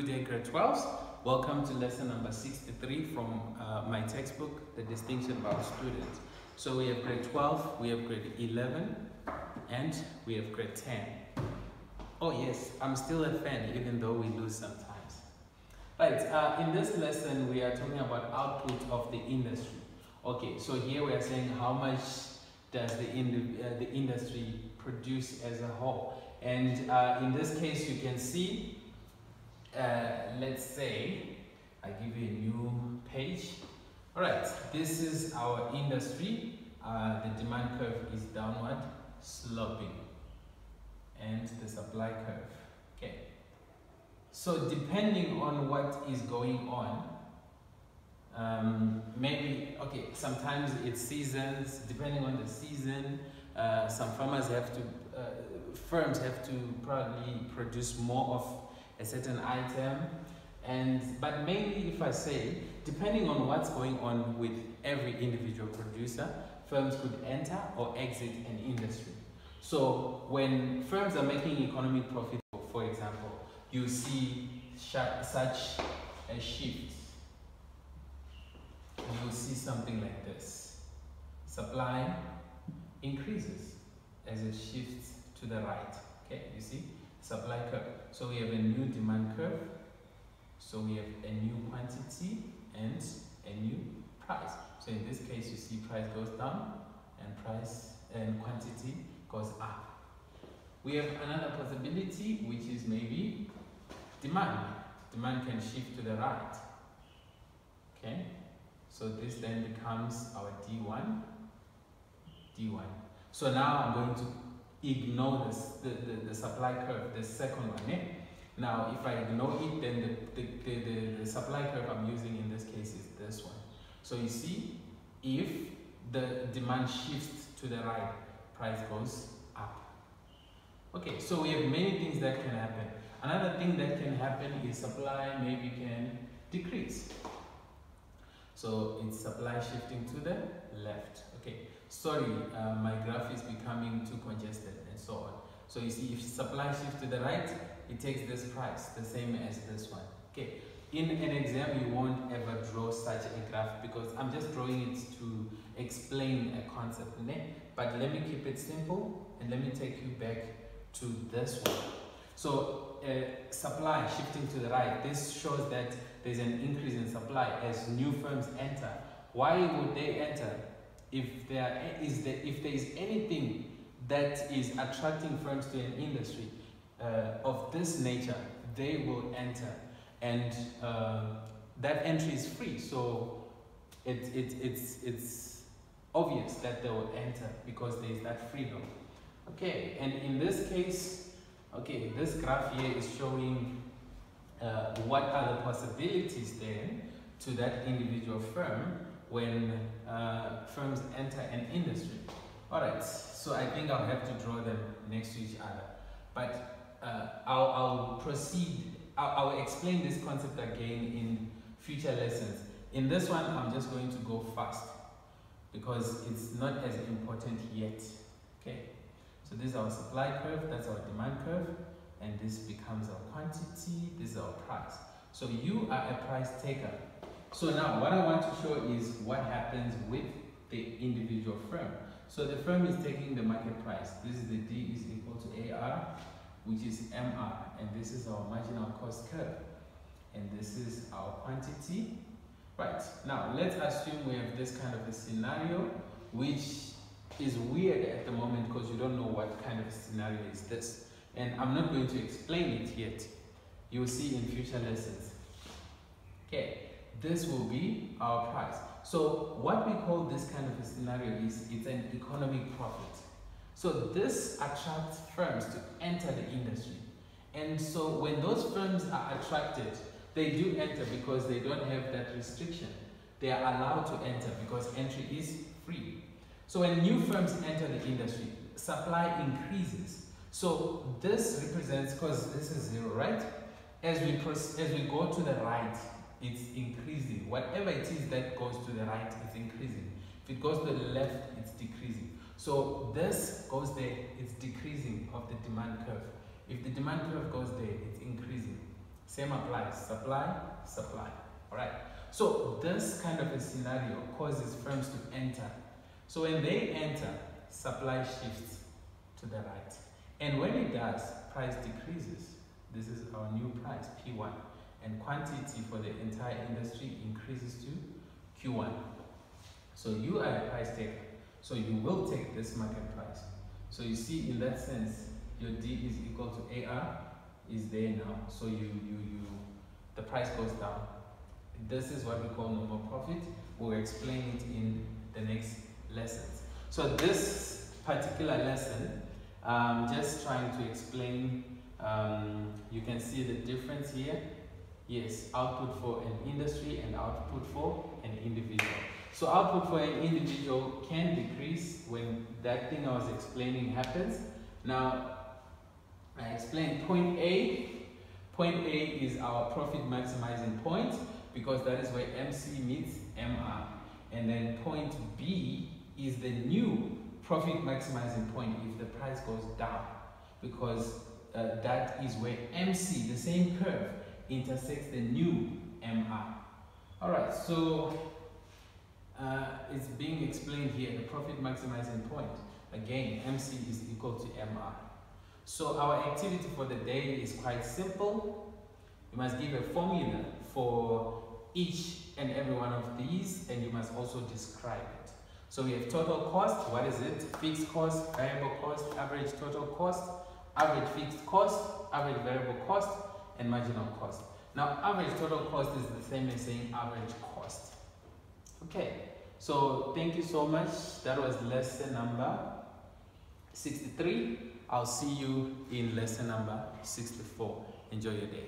Good day, grade 12s. Welcome to lesson number 63 from uh, my textbook, The Distinction Bound Students. So we have grade 12, we have grade 11, and we have grade 10. Oh yes, I'm still a fan even though we lose sometimes. Right, uh, in this lesson we are talking about output of the industry. Okay, so here we are saying how much does the, in uh, the industry produce as a whole. And uh, in this case you can see uh, let's say I give you a new page. All right, this is our industry. Uh, the demand curve is downward sloping and the supply curve. Okay. So depending on what is going on, um, maybe, okay, sometimes it's seasons, depending on the season, uh, some farmers have to, uh, firms have to probably produce more of a certain item. And but mainly if I say depending on what's going on with every individual producer firms could enter or exit an industry. So when firms are making economic profit for example you see such a shift. You'll see something like this. Supply increases as it shifts to the right. Okay you see supply curve. So we have a new demand curve. So we have a new quantity and a new price. So in this case, you see price goes down and price and quantity goes up. We have another possibility, which is maybe demand. Demand can shift to the right. Okay, so this then becomes our D1, D1. So now I'm going to ignore the, the, the supply curve, the second one. Eh? Now, if I ignore it, then the, the, the, the, supply curve I'm using in this case is this one. So you see, if the demand shifts to the right, price goes up. Okay, so we have many things that can happen. Another thing that can happen is supply maybe can decrease. So it's supply shifting to the left. Okay, sorry, uh, my graph is becoming too congested and so on. So you see, if supply shifts to the right, it takes this price, the same as this one. Okay, in an exam, you won't ever draw such a graph because I'm just drawing it to explain a concept. But let me keep it simple and let me take you back to this one. So uh, supply shifting to the right, this shows that there's an increase in supply as new firms enter. Why would they enter? if there is the, if there is anything that is attracting firms to an industry uh, of this nature, they will enter, and uh, that entry is free. So it, it, it's it's obvious that they will enter because there is that freedom. Okay, and in this case, okay, this graph here is showing what are the possibilities then to that individual firm when uh, firms enter an industry. All right, so I think I'll have to draw them next to each other. But uh, I'll, I'll, proceed, I'll, I'll, explain this concept again in future lessons. In this one, I'm just going to go fast because it's not as important yet. Okay, so this is our supply curve, that's our demand curve, and this becomes our quantity, this is our price. So you are a price taker. So now what I want to show is what happens with the individual firm. So the firm is taking the market price. This is the D is equal to AR, which is MR, and this is our marginal cost curve. And this is our quantity. Right, now let's assume we have this kind of a scenario, which is weird at the moment because you don't know what kind of scenario is this. And I'm not going to explain it yet. You'll see in future lessons. Okay, this will be our price. So what we call this kind of a scenario is it's an economic profit. So this attracts firms to enter the industry. And so when those firms are attracted, they do enter because they don't have that restriction. They are allowed to enter because entry is free. So when new firms enter the industry, supply increases. So this represents, because this is zero, right? As we, as we go to the right, it's increasing. Whatever it is that goes to the right, it's increasing. If it goes to the left, it's decreasing. So this goes there, it's decreasing of the demand curve. If the demand curve goes there, it's increasing. Same applies, supply, supply, all right? So this kind of a scenario causes firms to enter. So when they enter, supply shifts to the right. And when it does, price decreases. This is our new price, P1. And quantity for the entire industry increases to Q1. So you are a price taker. So you will take this market price. So you see in that sense, your D is equal to AR is there now. So you, you, you, the price goes down. This is what we call normal profit. We'll explain it in the next lessons. So this particular lesson, um, just trying to explain, um, you can see the difference here. Yes, output for an industry and output for an individual. So output for an individual can decrease when that thing I was explaining happens. Now, I explained point A. Point A is our profit maximizing point because that is where MC meets MR. And then point B is the new profit maximizing point if the price goes down because uh, that is where MC, the same curve, intersects the new MR. All right, so uh, it's being explained here, the profit maximizing point. Again, MC is equal to MR. So our activity for the day is quite simple. You must give a formula for each and every one of these and you must also describe it. So we have total cost, what is it? Fixed cost, variable cost, average total cost, average fixed cost, average variable cost, and marginal cost. Now average total cost is the same as saying average cost. Okay, so thank you so much. That was lesson number 63. I'll see you in lesson number 64. Enjoy your day.